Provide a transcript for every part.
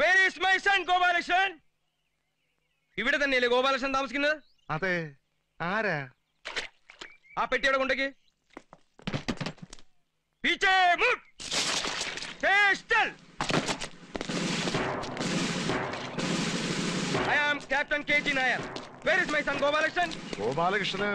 Where is my son Gopalakrishnan ഇവിടെ തന്നെയല്ലേ ഗോപാലകൃഷ്ണൻ താമസിക്കുന്നത്? അതെ. ആരാ? ആ പെട്ടിയുടെ കൊണ്ടേക്ക്. പീച്ചേ മുട്ട്. സ്റ്റൽ I am captain K T Nair where is my son ഗോപാലകൃഷ്ണന്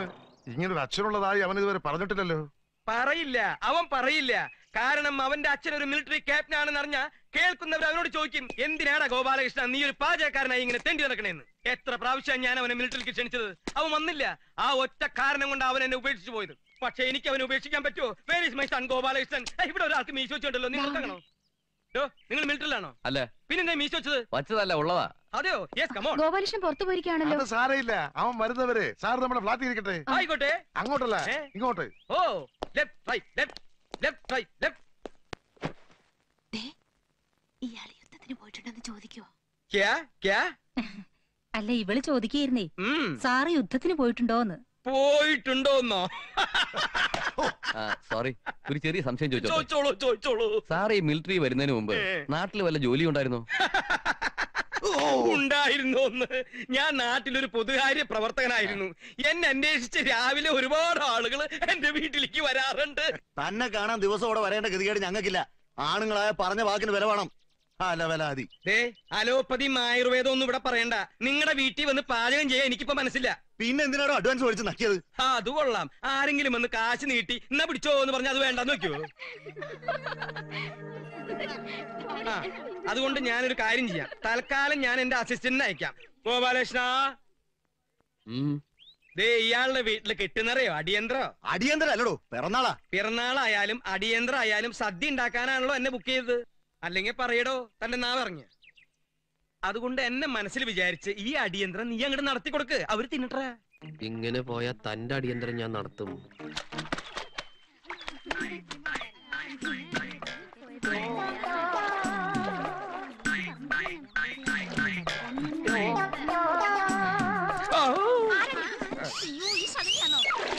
ഇങ്ങനൊരു അച്ഛനുള്ളതായി അവൻ ഇതുവരെ പറഞ്ഞിട്ടില്ലല്ലോ. പറയില്ല. അവൻ പറയില്ല. കാരണം അവന്റെ അച്ഛൻ ഒരു മിലിറ്ററി ക്യാപ്റ്റൻ ആണെന്ന് അറിഞ്ഞ കേൾക്കുന്നവർ അവനോട് ചോദിക്കും എന്തിനാടാ ഗോപാലകൃഷ്ണ നീ ഒരു പാചകക്കാരനായി ഇങ്ങനെ തെണ്ടി നടക്കണേന്ന്? എത്ര പ്രാവശ്യം ഞാൻ അവനെ മിലിറ്ററിക്ക് ക്ഷണിച്ചത്? അവൻ വന്നില്ല. ആ ഒറ്റ കാരണം കൊണ്ട് അവൻ എന്നെ ഉപേക്ഷിച്ചു പോയത്. പക്ഷെ എനിക്ക് അവനെ ഉപേക്ഷിക്കാൻ പറ്റുമോ where is my son Gopalakrishnan? ഇവിടെ ഒരാൾക്ക് മീശ വെച്ചിട്ടുണ്ടല്ലോ നിങ്ങൾ കാണോ നിങ്ങൾ മിലിറ്ററിലാണോ? അല്ല. പിന്നെ മീശ വെച്ചത്? വച്ചതല്ല ഉള്ളതാ. അതെയോ? യെസ് കമോൺ ഗോപാലകൃഷ്ണൻ പുറത്തു പോയിരിക്കുകയാണല്ലോ. സാരയില്ല അവൻ വരുന്നവരെ സാർ നമ്മുടെ ഫ്ലാറ്റിൽ ഇരിക്കട്ടെ. ആയിക്കോട്ടെ. അങ്ങോട്ടല്ല? ഇങ്ങോട്ട്. ഓ left right left left right left ഇയാൾ യുദ്ധത്തിന് പോയിട്ടുണ്ടെന്ന് ചോദിക്കുവോ? അല്ല ഇവൾ ചോദിക്കായിരുന്നേ സാറ് യുദ്ധത്തിന് പോയിട്ടുണ്ടോന്ന്? പോയിട്ടുണ്ടോന്നോ? സോറി ഒരു ചെറിയ സംശയം ചോദിച്ചോ ചോദിച്ചോളൂ സാറ് സാർ ഈ മിലിറ്ററി വരുന്നതിന് മുമ്പ് നാട്ടിൽ നാട്ടിൽ വല്ല ജോലി ഉണ്ടായിരുന്നു? ഉണ്ടായിരുന്നു ഒന്ന് ഞാൻ നാട്ടിലൊരു പൊതുകാര്യ പ്രവർത്തകനായിരുന്നു. എന്നെ അന്വേഷിച്ച് രാവിലെ ഒരുപാട് ആളുകൾ എന്റെ വീട്ടിലേക്ക് വരാറുണ്ട്. തന്നെ കാണാൻ ദിവസം അവിടെ വരേണ്ട ഗതികേട് ഞങ്ങൾക്കില്ല. ആണുങ്ങളായ പറഞ്ഞ വാക്കിന് വില വേണം. അല്ല വില അതി ദേ അലോപ്പതിയും ആയുർവേദം ഒന്നും ഇവിടെ പറയണ്ട. നിങ്ങളുടെ വീട്ടിൽ വന്ന് പാചകം ചെയ്യാൻ എനിക്കിപ്പോ മനസ്സില്ല. പിന്നെ എന്തിനാണോ അഡ്വാൻസ് മേടിച്ച് നക്കിയത്? ആ അത് കൊള്ളാം. ആരെങ്കിലും വന്ന് കാശ് നീട്ടി എന്നാ പിടിച്ചോ എന്ന് പറഞ്ഞാൽ അത് വേണ്ടെന്ന് വെക്കുവോ ആ അതുകൊണ്ട് ഞാനൊരു കാര്യം ചെയ്യാം. തൽക്കാലം ഞാൻ എന്റെ അസിസ്റ്റന്റിനെ അയക്കാം. ഗോപാലകൃഷ്ണ. ദേ ഇയാളുടെ വീട്ടിൽ കെട്ടുന്നറിയോ അടിയന്തരോ? അടിയന്തര അല്ലടോ പിറന്നാളാ. പിറന്നാളായാലും അടിയന്തര ആയാലും സദ്യ ഉണ്ടാക്കാനാണല്ലോ എന്നെ ബുക്ക് ചെയ്തത്. അല്ലെങ്കിൽ പറയടോ തന്റെ നാ പറഞ്ഞു അതുകൊണ്ട് എന്നെ മനസ്സിൽ വിചാരിച്ച് ഈ അടിയന്തരം നീ അങ്ങോട്ട് നടത്തി കൊടുക്ക്. അവർ തിന്നിട്ടേ. ഇങ്ങനെ പോയാ തന്റെ അടിയന്തരം ഞാൻ നടത്തും.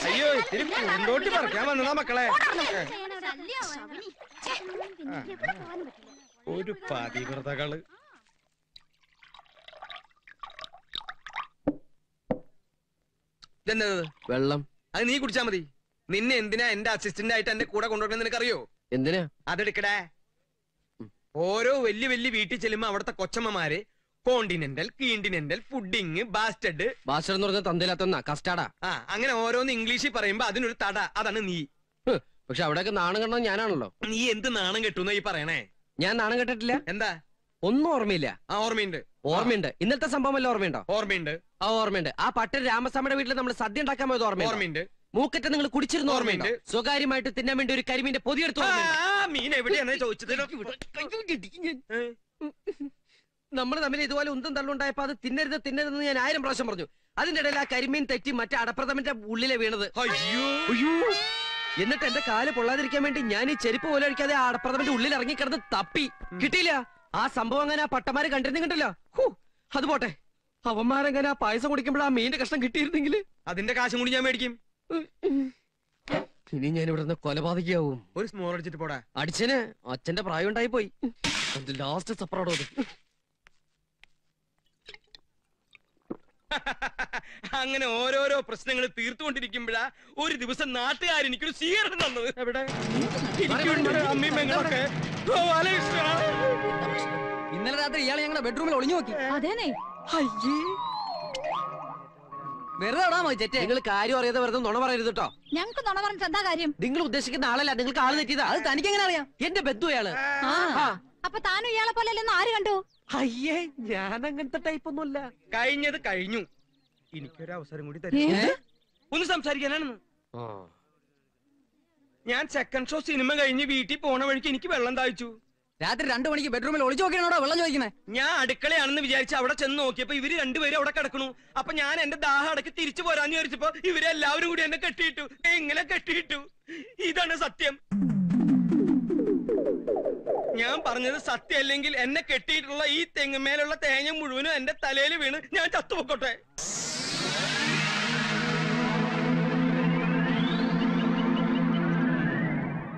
അയ്യോ ഇത്തിരി പൂന്തോട്ടി പറിക്കാൻ വന്നതാ മക്കളെ. ഒരു പതിവ്രതകൾ. ഇതെന്തത് വെള്ളം. അത് നീ കുടിച്ചാ മതി. നിന്നെ എന്തിനാ എന്റെ അസിസ്റ്റന്റ് ആയിട്ട് എന്റെ കൂടെ കൊണ്ടുവരണം നിനക്കറിയോ? എന്തിനാ? അതെടുക്കടേ. ഓരോ വലിയ വലിയ വീട്ടിൽ ചെല്ലുമ്പോ അവിടുത്തെ കൊച്ചമ്മമാര് continental continental fooding bastard bastard എന്ന് പറഞ്ഞ തന്തയിലാത്തന്നാ കസ്റ്റാർഡാ ആ. അങ്ങനെ ഓരോന്ന് ഇംഗ്ലീഷിൽ പറയുമ്പോ അതിനൊരു തട. അതാണ് നീ. പക്ഷെ അവിടെയൊക്കെ നാണം കണ്ടത് ഞാനാണല്ലോ. നീ എന്ത് നാണം കെട്ടുന്ന ഈ പറയണേ? ഞാൻ നാണം കെട്ടിട്ടില്ല എന്താ ഒന്നും ഓർമ്മയില്ല ആ ഓർമ്മയുണ്ട് ഓർമ്മയുണ്ട് ഇന്നത്തെ സംഭവം എല്ലാം ഓർമ്മയുണ്ടോ ഓർമ്മയുണ്ട് ആ ഓർമ്മയുണ്ട് ആ പട്ടൻ രാമസ്വാമിയുടെ വീട്ടിൽ നമ്മൾ സദ്യ ഉണ്ടാക്കാൻ പോയത് ഓർമ്മയുണ്ട് ഓർമ്മയുണ്ട് മൂക്കറ്റ നിങ്ങൾ കുടിച്ചിരുന്ന ഓർമ്മയുണ്ട്. സ്വകാര്യമായിട്ട് തിന്നാൻ വേണ്ടി ഒരു കരിമീന്റെ പൊതിയെടുത്ത് മീൻ എവിടെയാണ് ചോദിച്ചത് ഏ? നമ്മൾ തമ്മിൽ ഇതുപോലെ ഉന്തം തള്ളുണ്ടായപ്പോ അത് തിന്നരുത് തിന്നരുതെന്ന് ഞാൻ ആയിരം പ്രാവശ്യം പറഞ്ഞു അതിന്റെ ഇടയിൽ ആ കരിമീൻ തെറ്റി മറ്റേ അടപ്രഥമന്റെ ഉള്ളിലെ വീണത് അയ്യോ അയ്യോ എന്നിട്ട് എന്റെ കാൽ പൊള്ളാതിരിക്കാൻ വേണ്ടി ഞാൻ ഈ ചെരുപ്പ് പോലെ അടിക്കാതെ ആ അടപ്രഥമന്റെ ഉള്ളിൽ ഇറങ്ങിക്കിടന്ന് തപ്പി. കിട്ടിയില്ല. ആ സംഭവം അങ്ങനെ ആ പട്ടമാര് കണ്ടിരുന്നില്ല ഹൂ അത് പോട്ടെ. അവന്മാരങ്ങനെ ആ പായസം കുടിക്കുമ്പോൾ ആ മീന്റെ കഷ്ണം കിട്ടിയിരുന്നെങ്കിൽ അതിന്റെ കാശും കൂടി ഞാൻ മേടിക്കും. ഇനി ഞാൻ ഇവിടെ നിന്ന് കൊലപാതകയാവും ഒരു സ്മോൾ അടിച്ചിട്ട് പോടാ. അടിച്ചന് അച്ഛന്റെ പ്രായം ഉണ്ടായി പോയി ലാസ്റ്റ് സപ്പറോടോ അങ്ങനെ ഓരോരോ പ്രശ്നങ്ങൾ തീർത്തുകൊണ്ടിരിക്കുമ്പോഴാ ഒരു ദിവസം നാട്ടുകാർ എനിക്കൊരു സ്വീകരണം തന്നത് എവിടെ? അമ്മയും പെങ്ങളൊക്കെ. ഇന്നലെ രാത്രി ഇയാളെ ഞങ്ങളുടെ ബെഡ്റൂമിൽ ഒളിഞ്ഞു നോക്കി. അതേനെ അയ്യേ. വെറുതെ നിങ്ങൾ കാര്യം അറിയാതെ വെറുതെ നുണ പറയരുത് കേട്ടോ ഞങ്ങക്ക് നുണ പറഞ്ഞിട്ട് എന്താ കാര്യം? നിങ്ങൾ ഉദ്ദേശിക്കുന്ന ആളല്ല നിങ്ങൾക്ക് ആൾ തെറ്റിയതാ. അത് തനിക്ക് എങ്ങനെ അറിയാം? എന്റെ ബന്ധു അയാൾ ആ. അപ്പൊ താനും ഇയാളെ പോലെ ആര് കണ്ടു? അയ്യേ ഞാൻ അങ്ങനത്തെ ടൈപ്പ് ഒന്നുമല്ല. കഴിഞ്ഞത് കഴിഞ്ഞു. എനിക്കൊരു അവസരം കൂടി തരും. ഒന്ന് സംസാരിക്കാനാണെന്ന് ഞാൻ സെക്കൻഡ് ഷോ സിനിമ കഴിഞ്ഞ് വീട്ടിൽ പോണ വഴിക്ക് എനിക്ക് വെള്ളം താഴ്ച്ചു രാത്രി രണ്ടു മണിക്ക് ബെഡ്റൂമിൽ ഒളിച്ചു നോക്കിയാണോ വെള്ളം ചോദിക്കുന്നത് ഞാൻ അടുക്കളയാണെന്ന് വിചാരിച്ച് അവിടെ ചെന്ന് നോക്കിയപ്പോ ഇവർ രണ്ടുപേരും അവിടെ കിടക്കണു അപ്പൊ ഞാൻ എന്റെ ദാഹം അടക്കി തിരിച്ചു പോരാന്ന് വിചാരിച്ചപ്പോ ഇവരെല്ലാവരും കൂടി എന്നെ കെട്ടിയിട്ടു. എങ്ങനെ കെട്ടിയിട്ടു. ഇതാണ് സത്യം. ഞാൻ പറഞ്ഞത് സത്യം അല്ലെങ്കിൽ എന്നെ കെട്ടിയിട്ടുള്ള ഈ തെങ്ങുമേലുള്ള തേങ്ങ മുഴുവനും എന്റെ തലയിൽ വീണ് ഞാൻ ചത്തുപൊക്കോട്ടെ.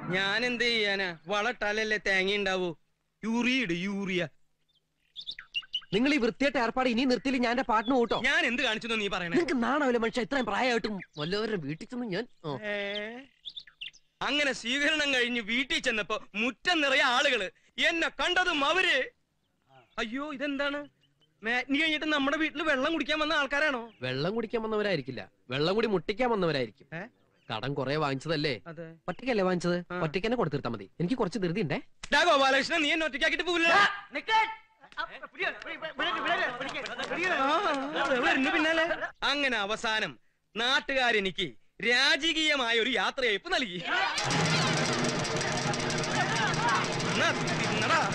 ഞാൻ എന്ത് ചെയ്യാനാ വളട്ടാലല്ലേ തേങ്ങ ഉണ്ടാവൂ യൂറിയ. ഇട് യൂറിയ നിങ്ങൾ ഈ വൃത്തിയായിട്ട് ഏർപ്പാട് ഇനി നിർത്തിയില്ല ഞാൻ എന്റെ പാട്ടിന് കൂട്ടോ. ഞാൻ എന്ത് കാണിച്ചു നീ പറയണേ? നിങ്ങൾക്ക് നാണാവില്ല മനുഷ്യ ഇത്രയും പ്രായമായിട്ടും വല്ലവരുടെ വീട്ടിൽ ചെന്ന് ഞാൻ ഓ. അങ്ങനെ സ്വീകരണം കഴിഞ്ഞ് വീട്ടിൽ ചെന്നപ്പോ മുറ്റം നിറയെ ആളുകൾ എന്നെ കണ്ടതും അവർ. അയ്യോ ഇതെന്താണ്? മാറ്റിനി കഴിഞ്ഞിട്ട് നമ്മുടെ വീട്ടിൽ വെള്ളം കുടിക്കാൻ വന്ന ആൾക്കാരാണോ? വെള്ളം കുടിക്കാൻ വന്നവരായിരിക്കില്ല. വെള്ളം കൂടി മുട്ടിക്കാൻ വന്നവരായിരിക്കും. ഏ? കടം കുറെ വാങ്ങിച്ചതല്ലേ? അതെ. ഒറ്റയ്ക്കല്ലേ വാങ്ങിച്ചത്. ഒറ്റയ്ക്ക് തന്നെ കൊടുത്തിരുത്താ മതി. എനിക്ക് കുറച്ച് ധൃതി ഉണ്ടേ ഗോപാലകൃഷ്ണൻ നീ എന്നെ ഒറ്റയ്ക്കാക്കിട്ട് പോവില്ല? പിന്നാലെ? അങ്ങനെ അവസാനം നാട്ടുകാരെനിക്ക് രാജകീയമായ ഒരു യാത്രയയപ്പ് നൽകി. ഇത്രേ ഓട്ടം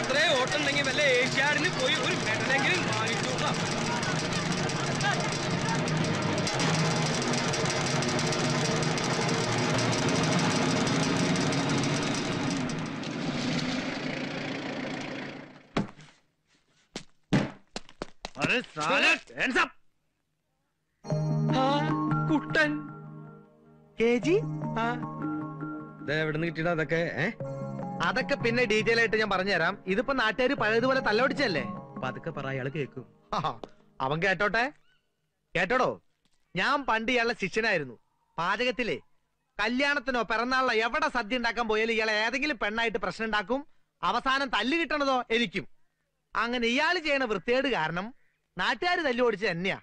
ഇത്രേ ഓട്ടുണ്ടെങ്കിൽ വല്ല ഏഷ്യാഡിന് പോയി ഒരു മെഡലെങ്കിലും വാങ്ങിച്ചോളാം ആ, കുട്ടൻ. ആ. എവിടുന്ന് കിട്ടിയടാ അതൊക്കെ അതൊക്കെ പിന്നെ ഡീറ്റെയിൽ ആയിട്ട് ഞാൻ പറഞ്ഞുതരാം. ഇതിപ്പോ നാട്ടുകാർ പഴയതുപോലെ തല്ലൊടിച്ചല്ലേ പതുക്കെ പറ അയാൾ കേക്കും. അവൻ കേട്ടോട്ടെ? കേട്ടോടോ? ഞാൻ പണ്ട് ഇയാളെ ശിഷ്യനായിരുന്നു. പാചകത്തിലെ കല്യാണത്തിനോ പിറന്നാളിനോ എവിടെ സദ്യ ഉണ്ടാക്കാൻ പോയാലും ഇയാളെ ഏതെങ്കിലും പെണ്ണായിട്ട് പ്രശ്നം ഉണ്ടാക്കും. അവസാനം തല്ല് കിട്ടണതോ എനിക്കും. അങ്ങനെ ഇയാൾ ചെയ്യണ വൃത്തികേട് കാരണം നാട്ടുകാർ തല്ലു ഓടിച്ചത് എന്നെയാ.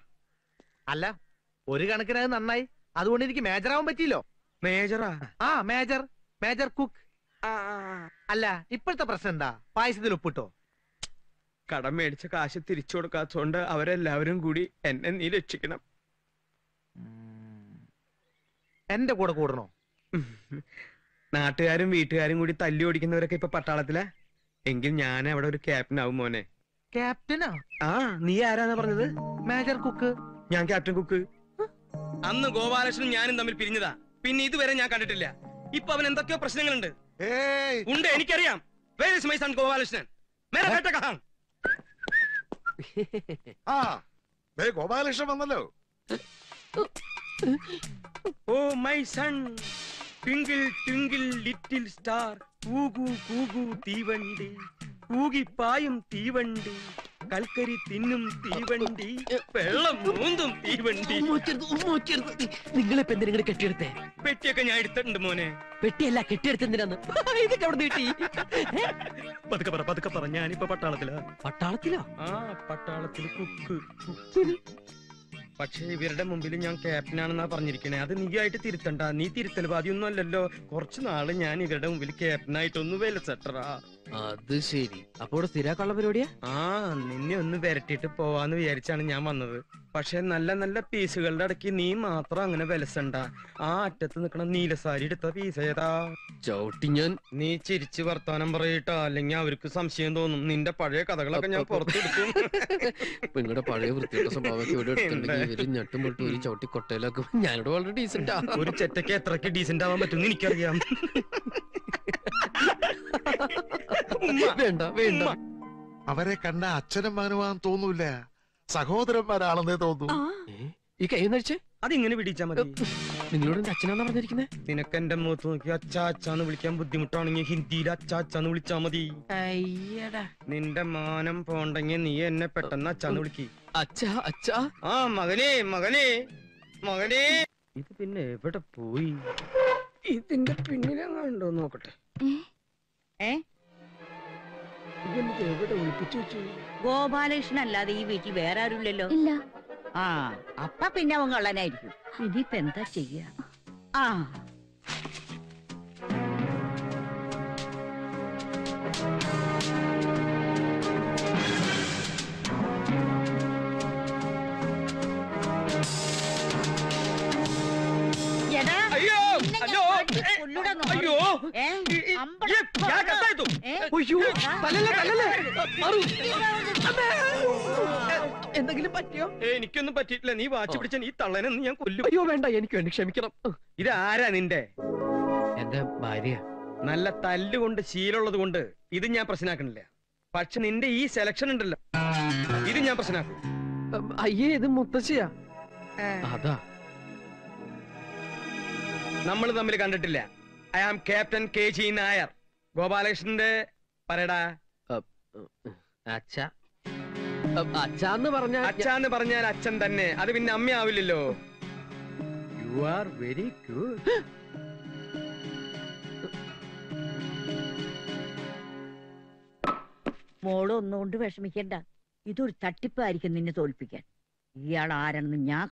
അല്ല ഒരു കണക്കിന് അത് നന്നായി. അതുകൊണ്ട് എനിക്ക് മേജറാവാൻ പറ്റിയില്ലോ. മേജറാ? ആ മേജർ മേജർ കുക്ക്. അല്ല ഇപ്പോഴത്തെ പ്രശ്നം എന്താ? പായസത്തിൽ ഉപ്പിട്ടോ? കടം മേടിച്ച കാശ് തിരിച്ചു കൊടുക്കാത്തോണ്ട് അവരെല്ലാവരും കൂടി എന്നെ നീ രക്ഷിക്കണം. എന്റെ കൂടെ കൂടണോ? നാട്ടുകാരും വീട്ടുകാരും കൂടി തല്ലി ഓടിക്കുന്നവരൊക്കെ ഇപ്പൊ പട്ടാളത്തിലാ? എങ്കിൽ ഞാൻ അവിടെ ഒരു ക്യാപ്റ്റൻ ആവും മോനെ. ക്യാപ്റ്റനാ? ആ നീ ആരാന്നാ പറഞ്ഞത്? Major cook. ഞാൻ ക്യാപ്റ്റൻ കുക്ക്. അന്ന് ഗോപാലകൃഷ്ണനും ഞാനും തമ്മിൽ പിരിഞ്ഞതാ. പിന്നെ ഇതുവരെ ഞാൻ കണ്ടിട്ടില്ല. ഇപ്പൊ അവൻ എന്തൊക്കെയോ പ്രശ്നങ്ങളുണ്ട്. ഉണ്ട് എനിക്കറിയാം. Where is my son Gopalakrishnan? മേരെ ബേട്ട കഹാം ആ ഗോപാലകൃഷ്ണൻ വന്നല്ലോ. ഓ my son twinkle twinkle little star കൂകു കൂകു തീവണ്ടി. കൂകിപ്പായും തീവണ്ടി കൽക്കരി തിന്നും തീവണ്ടി വെള്ളം മൂന്നും തീവണ്ടി. നിങ്ങളിപ്പോ എന്തിനാ കെട്ടിയെടുത്തേ? പെട്ടിയൊക്കെ ഞാൻ എടുത്തിട്ടുണ്ട് മോനെ. പെട്ടിയല്ല കെട്ടിയെടുത്തെന്തിനാന്ന്? ഇതൊക്കെ അവിടെ കിട്ടി? പതുക്കെ പറ പതുക്കെ പറ. ഞാനിപ്പോ പട്ടാളത്തിലാ. പട്ടാളത്തിലോ? ആ പട്ടാളത്തിൽ കുക്ക് പക്ഷേ ഇവരുടെ മുമ്പിൽ ഞാൻ ക്യാപ്റ്റനാണെന്നാ പറഞ്ഞിരിക്കണേ. അത് നീ ആയിട്ട് തിരുത്തണ്ട. നീ തിരുത്തൽ ബാധിയൊന്നും അല്ലല്ലോ. കുറച്ചു നാൾ ഞാൻ ഇവരുടെ മുമ്പിൽ ക്യാപ്റ്റനായിട്ടൊന്ന് വിലസെട്ടറാ. അത് ശരി. അപ്പൊ ഇവിടെ സ്ഥിരാക്കാനുള്ള പരിപാടിയാ? ആ നിന്നെ ഒന്ന് വരട്ടിട്ട് പോവാന്ന് വിചാരിച്ചാണ് ഞാൻ വന്നത്. പക്ഷെ നല്ല നല്ല പീസുകളുടെ ഇടയ്ക്ക് നീ മാത്രം അങ്ങനെ വിലസണ്ട. ആ അറ്റത്ത് നിക്കണ നീലസാരി എടുത്ത പീസ് ഏതാ? ചവിട്ടി ഞാൻ. നീ ചിരിച്ച് വർത്താനം പറയട്ടാ. അല്ലെങ്കിൽ അവർക്ക് സംശയം തോന്നും. നിന്റെ പഴയ കഥകളൊക്കെ ഞാൻ പുറത്തെടുക്കും. നിങ്ങളുടെ പഴയ വൃത്തിയുടെ സ്വഭാവമൊക്കെ ഇവിടെ എടുത്തിട്ടുണ്ടെങ്കിൽ ഇവർ ഞെട്ടും പൊട്ടും ഒരു ചവിട്ടി കൊട്ടയിലാക്കും. ഞാനിവിടെ വളരെ ഡീസന്റാ ഒരു ചെറ്റയ്ക്ക് എത്രക്ക് ഡീസന്റ് ആവാൻ പറ്റും എനിക്കറിയാം. വേണ്ട വേണ്ട. അവരെ കണ്ട അച്ഛനും മകനുമാന്ന് തോന്നൂല സഹോദരന്മാരാണെന്നേ തോന്നൂ? ഈ കൈ നഴിച്ചേ അതിങ്ങനെ പിടിച്ചാ മതി. നിങ്ങളോട് എന്റെ അച്ഛനാന്നാ പറഞ്ഞിരിക്കുന്നത് നിനക്ക് എന്റെ മുഖത്ത് നോക്കി അച്ചാച്ചാന്ന് വിളിക്കാൻ ബുദ്ധിമുട്ടാണെങ്കിൽ ഹിന്ദിയിൽ അച്ചാച്ചാന്ന് വിളിച്ചാ മതി. അയ്യടാ. നിന്റെ മാനം പോണ്ടെങ്കിൽ നീ എന്നെ പെട്ടെന്ന് അച്ചാന്ന് വിളിക്കി. അച്ഛാ അച്ഛാ. ആ മകനെ മകനെ മകനെ. ഇത് പിന്നെ എവിടെ പോയി? ഇതിന്റെ പിന്നിലെങ്ങാണ്ടോ നോക്കട്ടെ. ഏ? ഇതെനിക്ക് എവിടെ ഒളിപ്പിച്ചു വെച്ചു? ഗോപാലകൃഷ്ണൻ അല്ലാതെ ഈ വീട്ടിൽ വേറെ ആരുമില്ലല്ലോ? ഇല്ല. ആ അപ്പ പിന്നെ അവൻ കള്ളനായിരിക്കും. ഇനിയിപ്പ എന്താ ചെയ്യ? ആ. എടാ, അയ്യോ നിന്നെ ഞാൻ അയ്യോ അടിച്ച് കൊല്ലൂടാ നോക്ക്. അയ്യോ. ഏ? ഈ- ഈ- അമ്പട ഈ- ഞാൻ കത്തായിത്തു. ഏ? അയ്യോ തല്ലല്ലേ തല്ലല്ലേ മാറൂ എന്തെങ്കിലും പറ്റിയോ? എനിക്കൊന്നും പറ്റിയിട്ടില്ല. നീ വാച്ച് പിടിച്ച നീ തള്ളനെന്ന് ഞാൻ കൊല്ലു. അയ്യോ വേണ്ട. എനിക്ക് വേണ്ടി ക്ഷമിക്കണം. ഇതാരാ ആരാ നിന്റെ? എന്റെ ഭാര്യ. നല്ല തല്ലുകൊണ്ട് ശീലമുള്ളത് കൊണ്ട് ഇത് ഞാൻ പ്രശ്നമാക്കണില്ല. പക്ഷെ നിന്റെ ഈ സെലക്ഷൻ ഉണ്ടല്ലോ. ഇത് ഞാൻ പ്രശ്നമാക്കും. അയ്യേ ഇത് മുത്തശ്ശിയാ. അതാ. നമ്മൾ തമ്മിൽ കണ്ടിട്ടില്ല. I am captain K G Nair. ഗോപാലകൃഷ്ണന്റെ പറയടാ. അച്ഛ. അച്ഛന്ന് പറഞ്ഞ അച്ഛാന്ന് പറഞ്ഞാൽ അച്ഛൻ തന്നെ. അത് പിന്നെ അമ്മയാവില്ലല്ലോ. യു ആർ വെരി ഗുഡ് മോൾ ഒന്നുകൊണ്ട് വിഷമിക്കണ്ട. ഇതൊരു തട്ടിപ്പായിരിക്കും നിന്നെ തോൽപ്പിക്കാൻ. ഇയാൾ ആരാണെന്ന് ഞാൻ